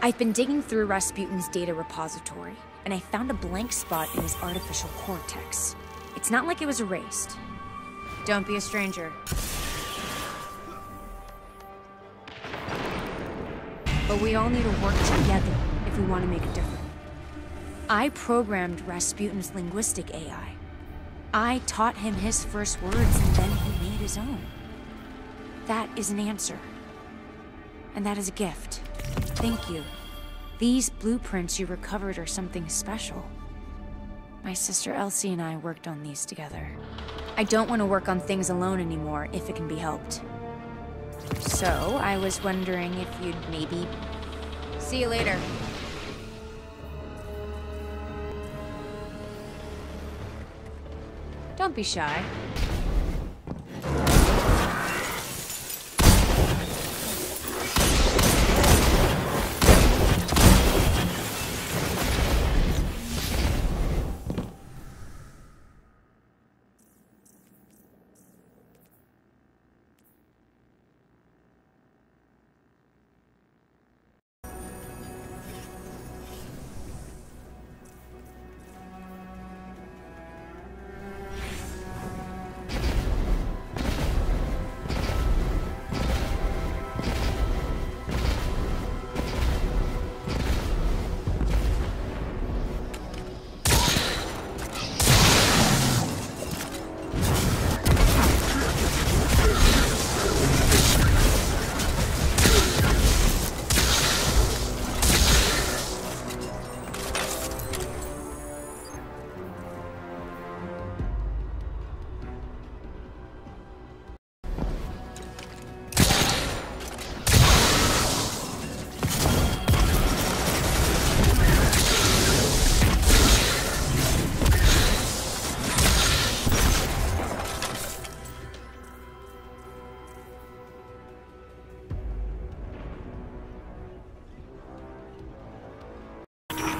I've been digging through Rasputin's data repository, and I found a blank spot in his artificial cortex. It's not like it was erased. Don't be a stranger. But we all need to work together if we want to make a difference. I programmed Rasputin's linguistic AI. I taught him his first words and then he made his own. That is an answer. And that is a gift. Thank you. These blueprints you recovered are something special. My sister Elsie and I worked on these together. I don't want to work on things alone anymore if it can be helped. So, I was wondering if you'd maybe... See you later. Don't be shy.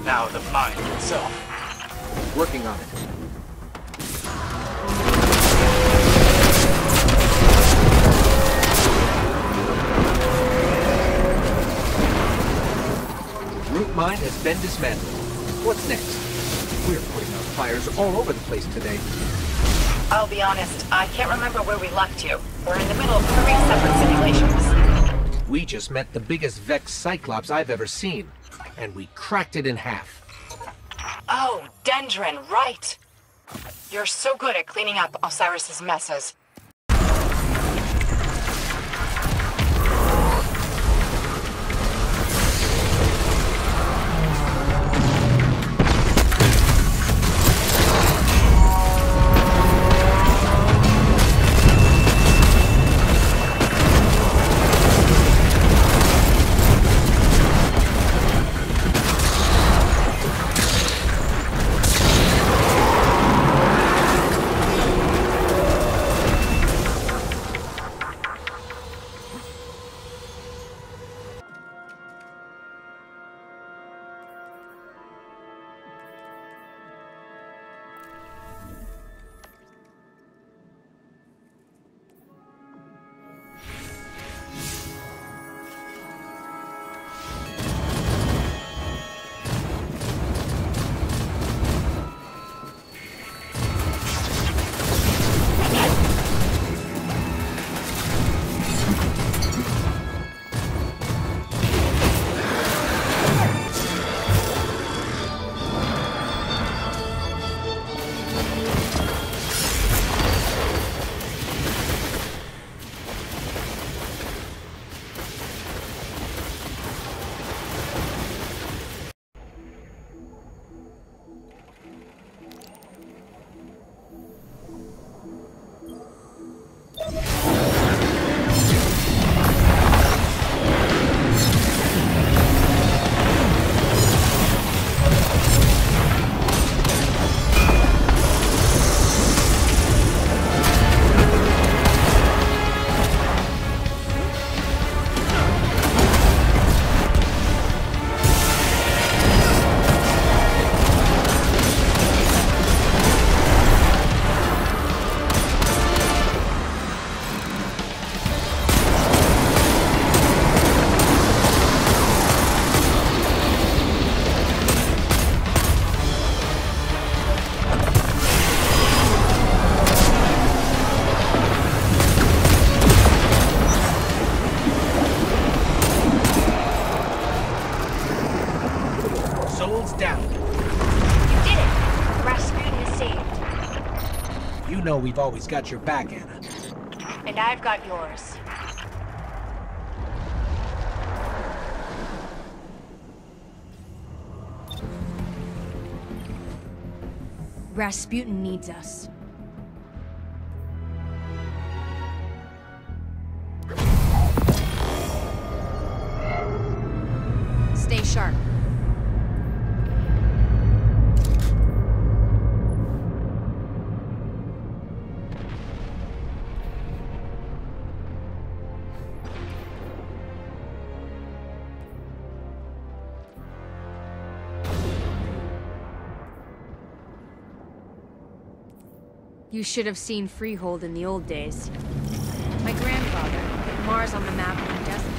Now the mind itself. Working on it. Root mine has been dismantled. What's next? We're putting out fires all over the place today. I'll be honest, I can't remember where we left you. We're in the middle of three separate simulations. We just met the biggest Vex Cyclops I've ever seen, and we cracked it in half. Oh, Dendron, right. You're so good at cleaning up Osiris's messes. We've always got your back, Ana. And I've got yours. Rasputin needs us. You should have seen Freehold in the old days. My grandfather put Mars on the map when Desmond